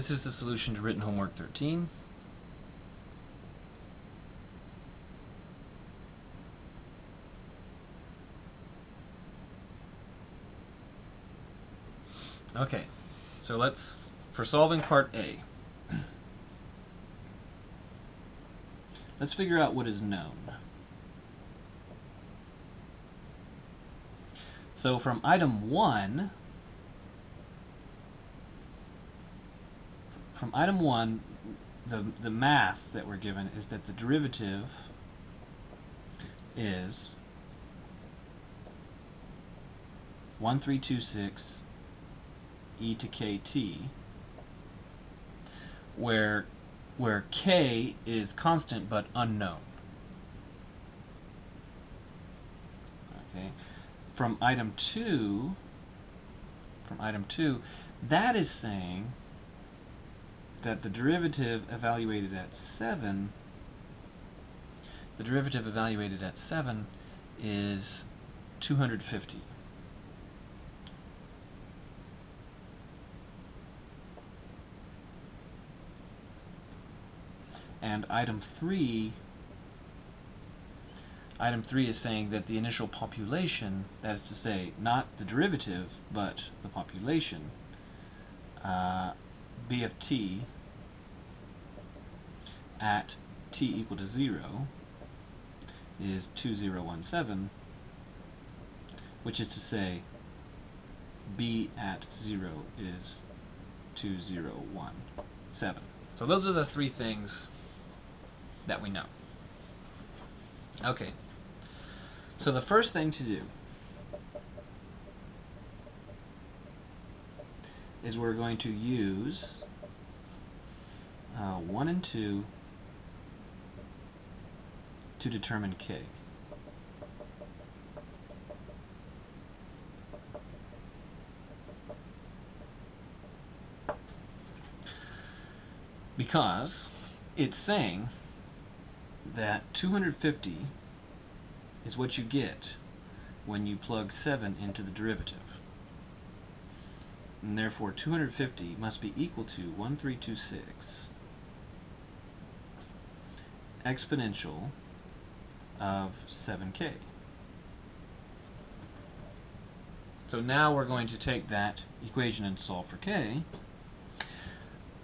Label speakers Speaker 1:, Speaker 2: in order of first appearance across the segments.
Speaker 1: This is the solution to written homework 13. Okay, so let's, for solving part A, let's figure out what is known. So from item 1, from item 1, the, the math that we're given is that the derivative is 1326 e to kt, where, where k is constant but unknown. Okay. From item 2, from item 2, that is saying that the derivative evaluated at 7, the derivative evaluated at 7 is 250. And item 3, item 3 is saying that the initial population, that is to say, not the derivative, but the population, uh, b of t at t equal to 0 is 2017, which is to say b at 0 is 2017. So those are the three things that we know. Okay, so the first thing to do is we're going to use uh, 1 and 2 to determine k. Because it's saying that 250 is what you get when you plug 7 into the derivative. And therefore 250 must be equal to 1326 exponential of 7k. So now we're going to take that equation and solve for k.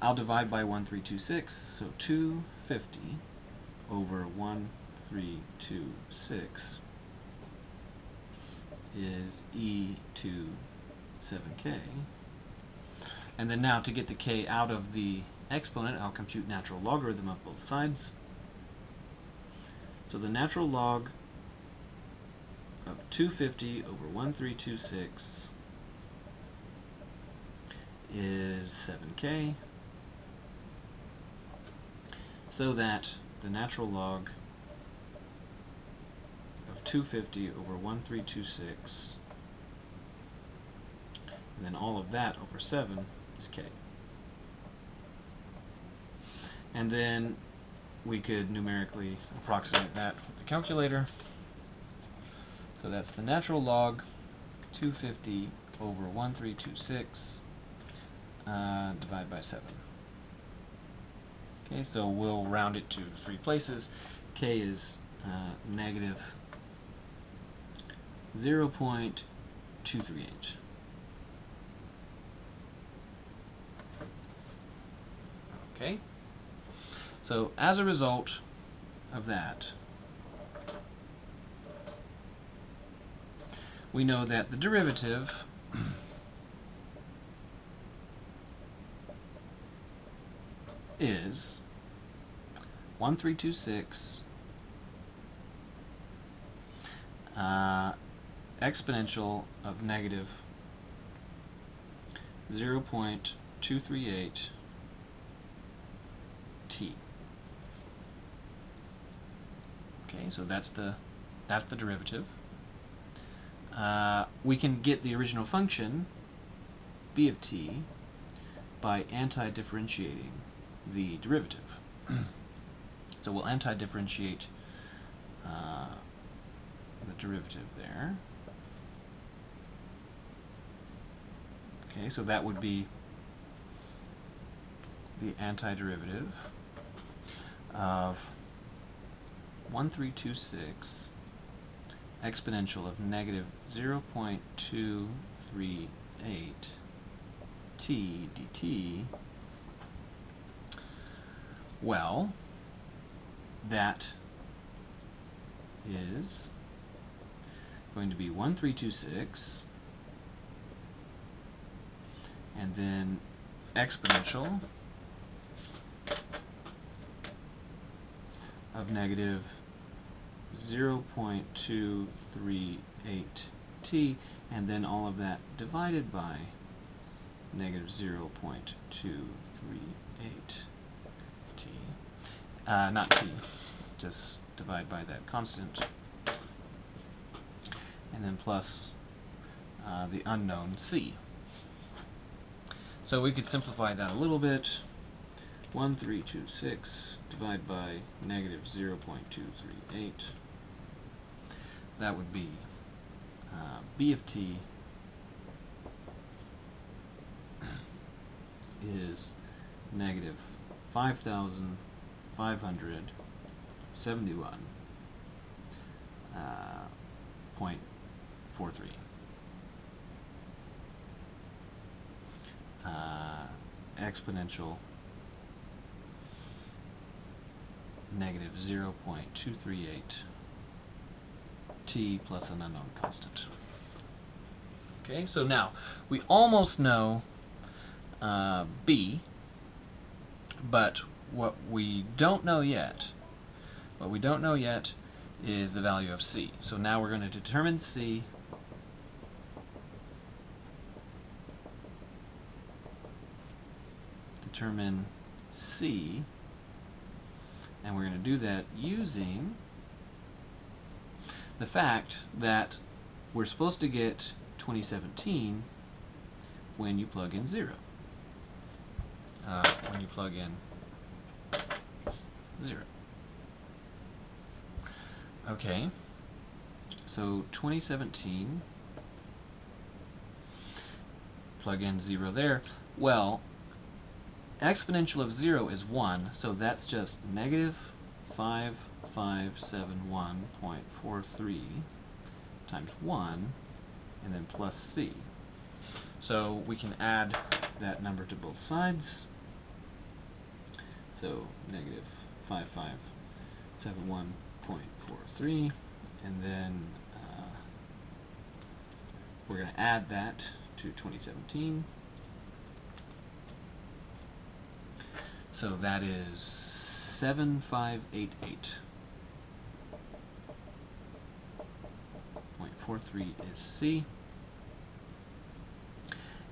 Speaker 1: I'll divide by 1326, so 250 over 1326 is e to 7k. And then now to get the k out of the exponent, I'll compute natural logarithm of both sides. So the natural log of 250 over 1326 is 7k. So that the natural log of 250 over 1326 and then all of that over 7 is k. And then we could numerically approximate that with the calculator. So that's the natural log 250 over 1326 uh, divided by 7. Okay, so we'll round it to three places. K is uh, negative 0 0.238. Okay, so as a result of that, we know that the derivative is 1326 uh, exponential of negative 0.238 t. Okay, so that's the that's the derivative. Uh, we can get the original function b of t by anti-differentiating the derivative. so we'll anti-differentiate uh, the derivative there. Okay, so that would be the antiderivative of 1326 exponential of negative 0.238 t dt, well, that is going to be 1326 and then exponential of negative 0.238t and then all of that divided by negative 0.238t. Uh, not t, just divide by that constant. And then plus uh, the unknown c. So we could simplify that a little bit. 1326 divided by negative 0.238. That would be uh, b of t is negative 5,571 uh, point four three. Uh, exponential negative 0.238 t plus an unknown constant. Okay, so now we almost know uh, b, but what we don't know yet, what we don't know yet is the value of c. So now we're going to determine c determine c and we're going to do that using the fact that we're supposed to get 2017 when you plug in 0. Uh, when you plug in 0. Okay, so 2017, plug in 0 there. Well, exponential of 0 is 1, so that's just negative 5571.43 times 1, and then plus c. So we can add that number to both sides. So negative 5571.43, and then uh, we're going to add that to 2017. So that is 7588. Point four three is C.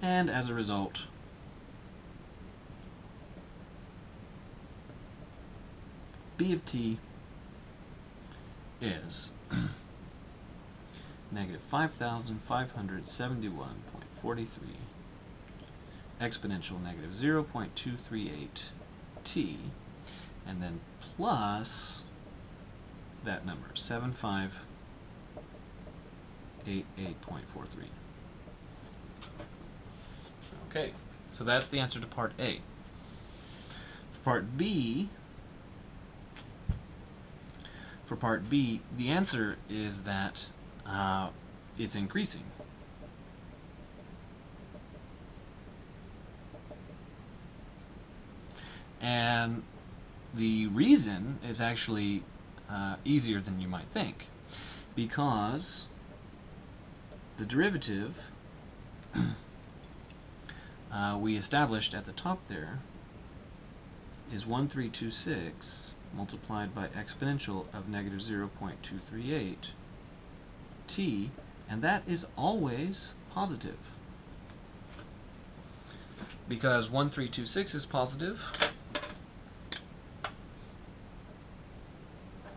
Speaker 1: And as a result, B of t is negative 5,571.43 exponential negative 0.238 t, and then plus that number, 7588.43. Okay, so that's the answer to part A. For part B, for part B, the answer is that uh, it's increasing. And the reason is actually uh, easier than you might think. Because the derivative uh, we established at the top there is 1326 multiplied by exponential of negative 0.238 t and that is always positive. Because 1326 is positive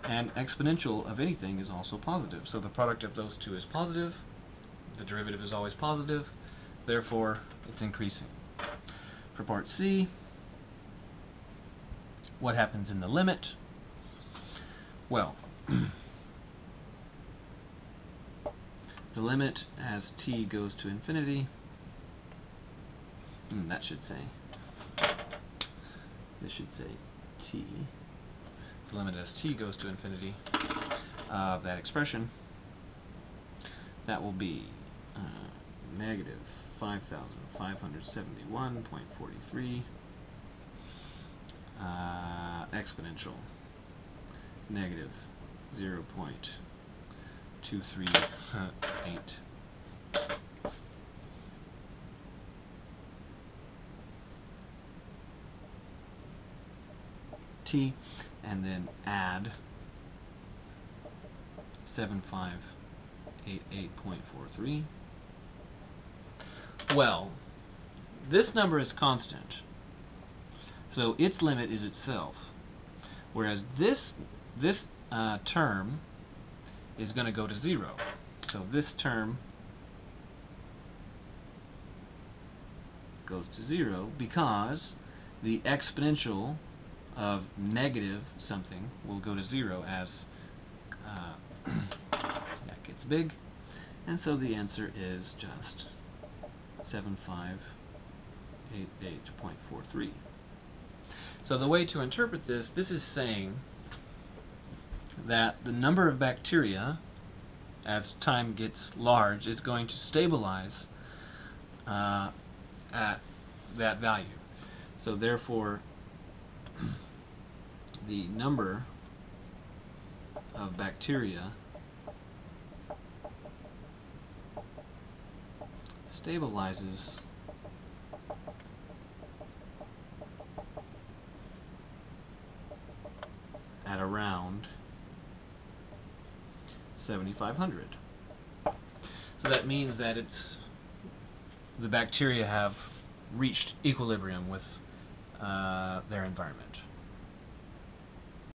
Speaker 1: And exponential of anything is also positive. So the product of those two is positive. The derivative is always positive. Therefore, it's increasing. For part C, what happens in the limit? Well, the limit as t goes to infinity, hmm, that should say, this should say t. The limit as t goes to infinity of that expression. That will be uh, negative 5,571.43 uh, exponential negative 0.238 t and then add 7588.43 well this number is constant. So its limit is itself. Whereas this this uh, term is going to go to zero. So this term goes to zero because the exponential of negative something will go to zero as uh, that gets big. And so the answer is just 7588.43. So the way to interpret this, this is saying that the number of bacteria as time gets large is going to stabilize uh, at that value. So therefore, the number of bacteria stabilizes at around 7500. So that means that it's the bacteria have reached equilibrium with uh, their environment.